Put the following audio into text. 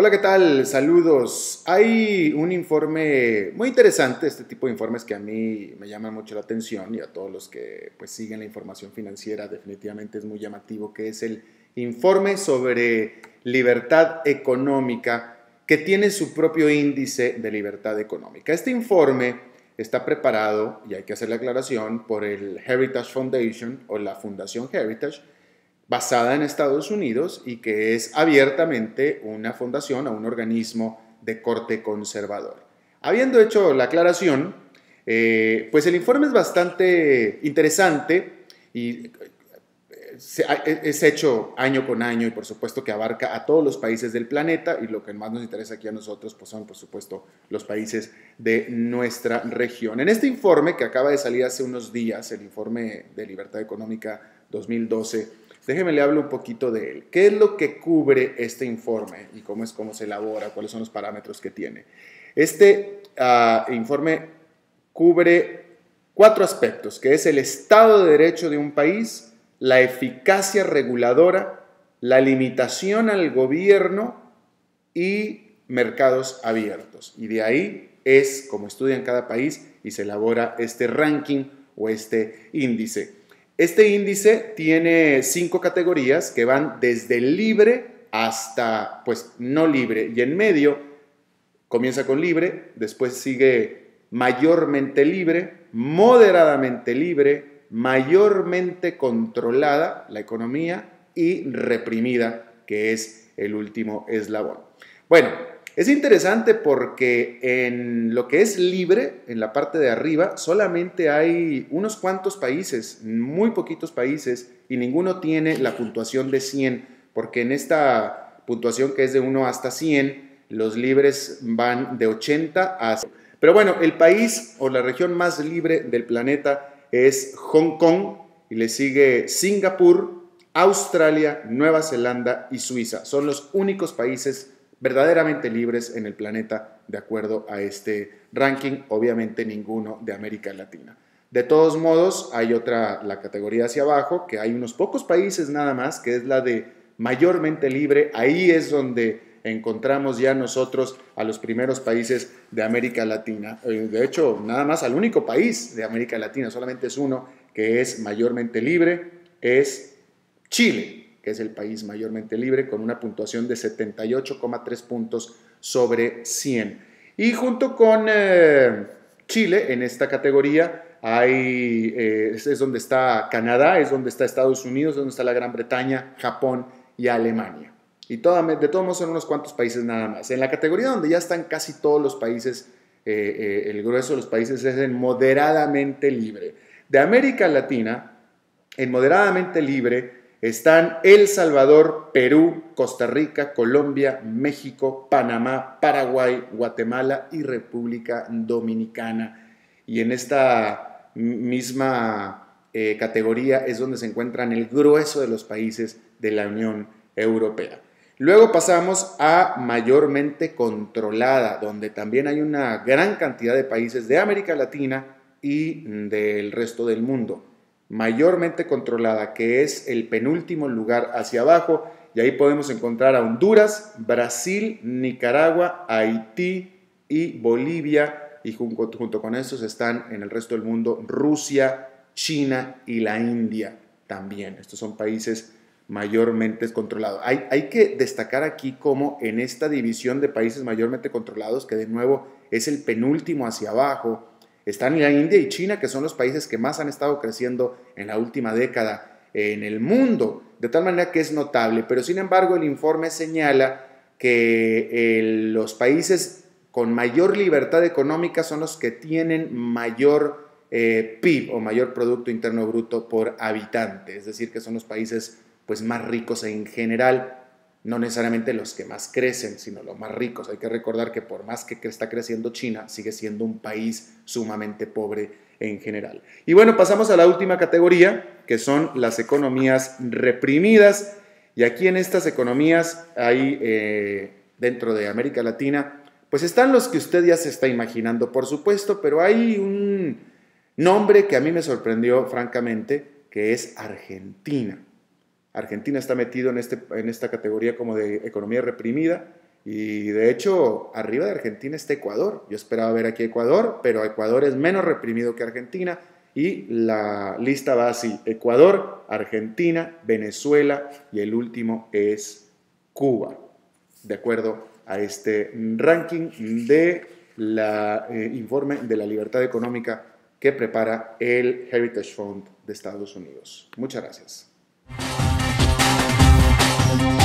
Hola, ¿qué tal? Saludos. Hay un informe muy interesante, este tipo de informes que a mí me llaman mucho la atención y a todos los que pues, siguen la información financiera definitivamente es muy llamativo, que es el informe sobre libertad económica que tiene su propio índice de libertad económica. Este informe está preparado, y hay que hacer la aclaración, por el Heritage Foundation o la Fundación Heritage, basada en Estados Unidos y que es abiertamente una fundación o un organismo de corte conservador. Habiendo hecho la aclaración, eh, pues el informe es bastante interesante y e, es hecho año con año y por supuesto que abarca a todos los países del planeta y lo que más nos interesa aquí a nosotros pues son por supuesto los países de nuestra región. En este informe que acaba de salir hace unos días, el informe de libertad económica 2012, Déjeme le hablo un poquito de él. ¿Qué es lo que cubre este informe y cómo es cómo se elabora, cuáles son los parámetros que tiene? Este ah, informe cubre cuatro aspectos, que es el Estado de Derecho de un país, la eficacia reguladora, la limitación al gobierno y mercados abiertos. Y de ahí es como estudia en cada país y se elabora este ranking o este índice. Este índice tiene cinco categorías que van desde libre hasta pues no libre y en medio comienza con libre, después sigue mayormente libre, moderadamente libre, mayormente controlada la economía y reprimida, que es el último eslabón. Bueno, es interesante porque en lo que es libre, en la parte de arriba, solamente hay unos cuantos países, muy poquitos países, y ninguno tiene la puntuación de 100, porque en esta puntuación que es de 1 hasta 100, los libres van de 80 a... Pero bueno, el país o la región más libre del planeta es Hong Kong y le sigue Singapur, Australia, Nueva Zelanda y Suiza. Son los únicos países verdaderamente libres en el planeta de acuerdo a este ranking, obviamente ninguno de América Latina. De todos modos, hay otra, la categoría hacia abajo, que hay unos pocos países nada más, que es la de mayormente libre. Ahí es donde encontramos ya nosotros a los primeros países de América Latina. Eh, de hecho, nada más al único país de América Latina, solamente es uno que es mayormente libre, es Chile que es el país mayormente libre, con una puntuación de 78,3 puntos sobre 100. Y junto con eh, Chile, en esta categoría, hay, eh, es donde está Canadá, es donde está Estados Unidos, es donde está la Gran Bretaña, Japón y Alemania. Y de todos modos son unos cuantos países nada más. En la categoría donde ya están casi todos los países, eh, el grueso de los países es en moderadamente libre. De América Latina, en moderadamente libre, están El Salvador, Perú, Costa Rica, Colombia, México, Panamá, Paraguay, Guatemala y República Dominicana. Y en esta misma eh, categoría es donde se encuentran el grueso de los países de la Unión Europea. Luego pasamos a mayormente controlada, donde también hay una gran cantidad de países de América Latina y del resto del mundo mayormente controlada, que es el penúltimo lugar hacia abajo, y ahí podemos encontrar a Honduras, Brasil, Nicaragua, Haití y Bolivia, y junto, con estos están en el resto del mundo Rusia, China y la India también. Estos son países mayormente controlados. Hay, hay, que destacar aquí cómo en esta división de países mayormente controlados, que de nuevo es el penúltimo hacia abajo, están la India y China, que son los países que más han estado creciendo en la última década en el mundo, de tal manera que es notable. Pero sin embargo, el informe señala que eh, los países con mayor libertad económica son los que tienen mayor eh, PIB o mayor Producto Interno Bruto por habitante, es decir, que son los países pues, más ricos en general no necesariamente los que más crecen, sino los más ricos. Hay que recordar que por más que está creciendo China, sigue siendo un país sumamente pobre en general. Y bueno, pasamos a la última categoría, que son las economías reprimidas. Y aquí en estas economías hay, eh, dentro de América Latina, pues están los que usted ya se está imaginando, por supuesto, pero hay un nombre que a mí me sorprendió francamente, que es Argentina. Argentina está metido en, este, en esta categoría como de economía reprimida Y de hecho, arriba de Argentina está Ecuador. Yo esperaba ver aquí Ecuador, pero Ecuador es menos reprimido que Argentina. Y la lista va así, Ecuador, Argentina, Venezuela y el último es Cuba, de acuerdo a este ranking de la eh, informe de la libertad económica que prepara el Heritage Fund de Estados Unidos. Muchas gracias. thank you